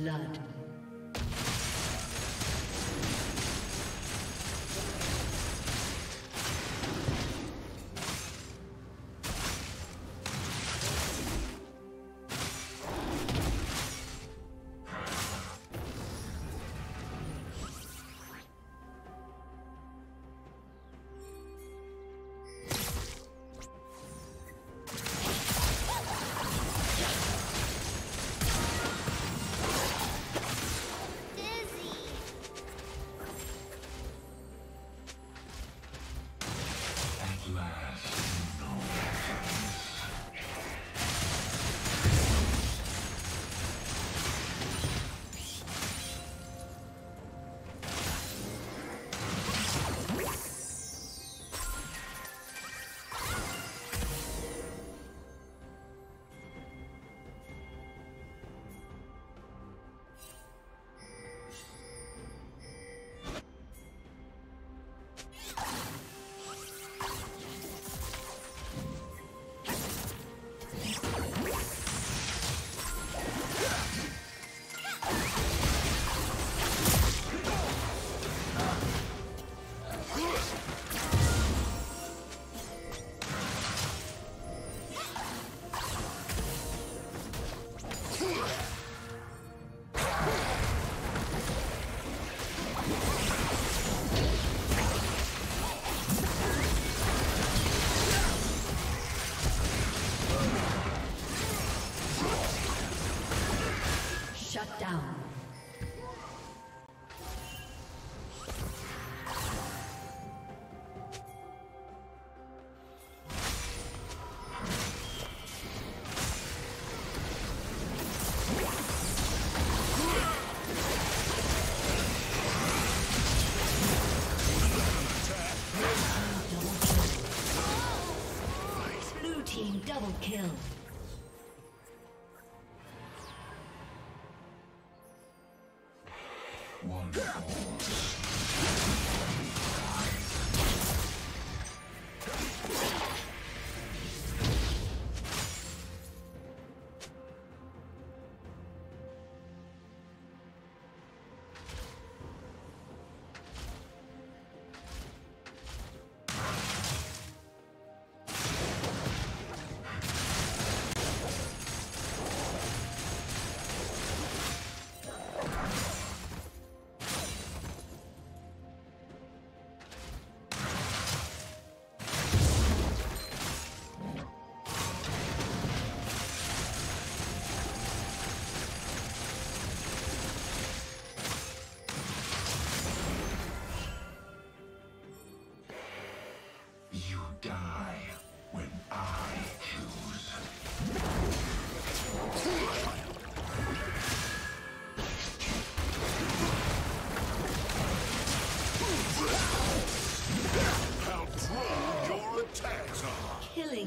blood.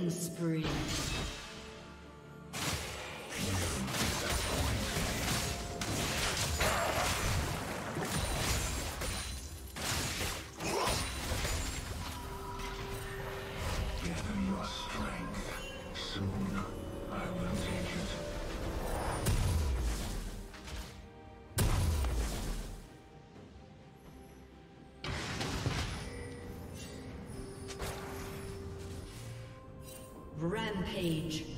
Spree. Rampage.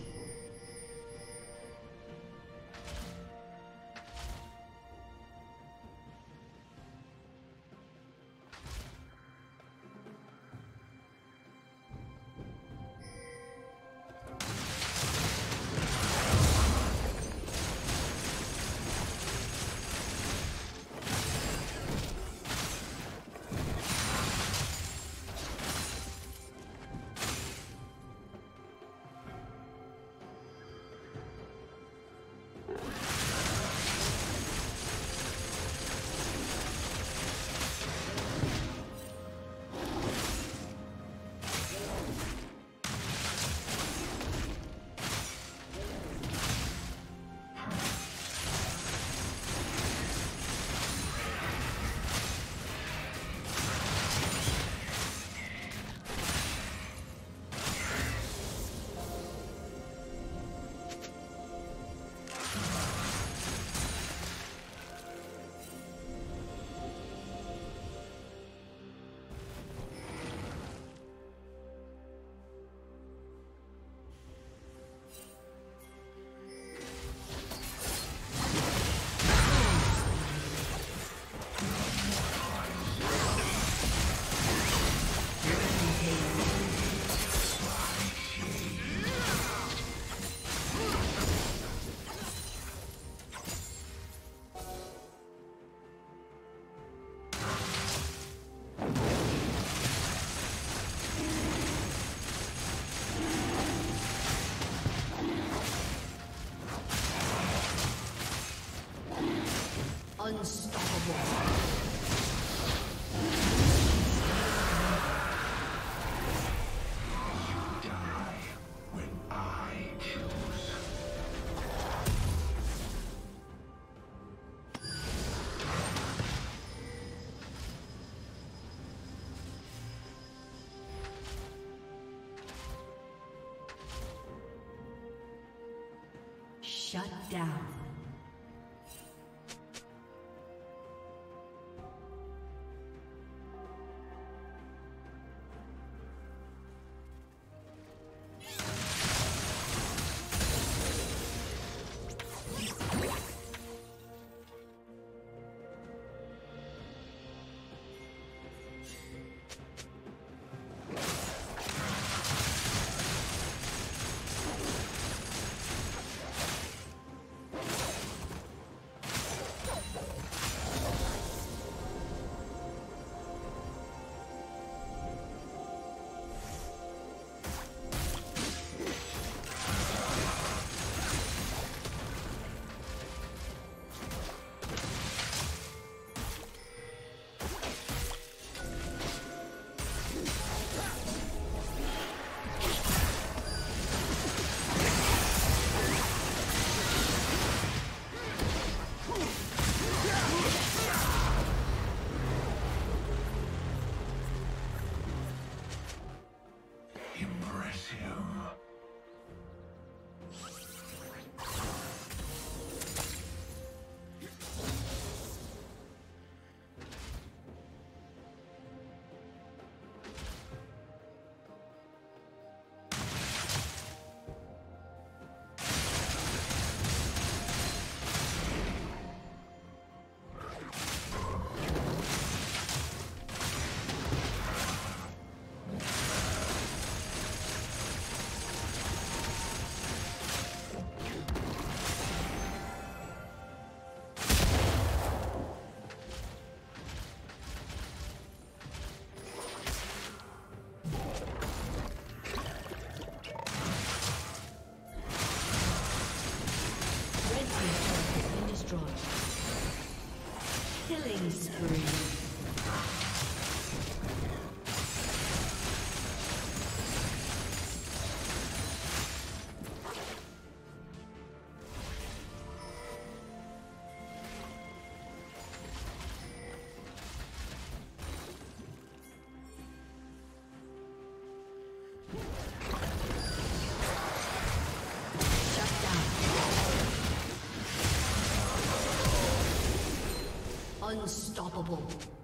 Shut down. Unstoppable.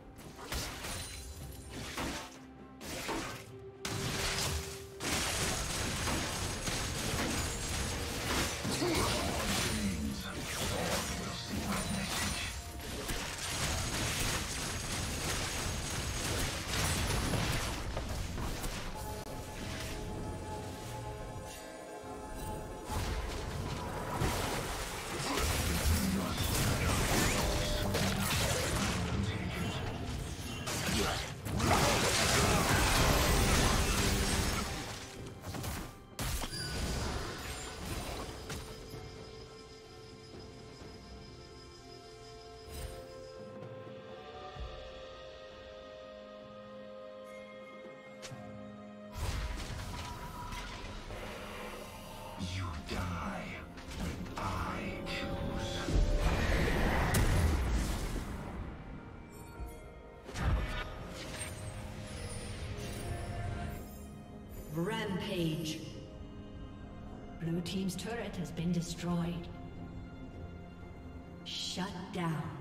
Rampage. Blue Team's turret has been destroyed. Shut down.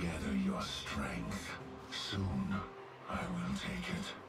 Gather your strength. Soon, I will take it.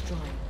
Destroyed.